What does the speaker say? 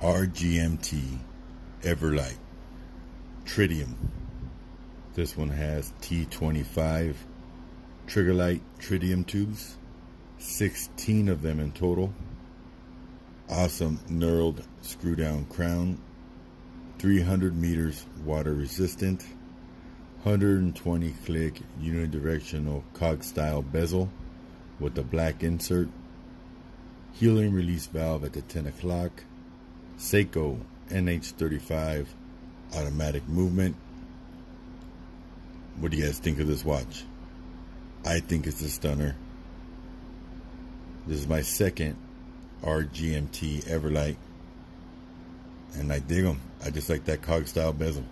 RGMT Everlight Tritium. This one has T25 Trigalight tritium tubes, 16 of them in total. Awesome knurled screw down crown, 300 meters water resistant, 120 click unidirectional cog style bezel with a black insert, helium release valve at the 10 o'clock, Seiko NH35 automatic movement. What do you guys think of this watch? I think it's a stunner. This is my second RGMT Everlight. And I dig them. I just like that cog style bezel.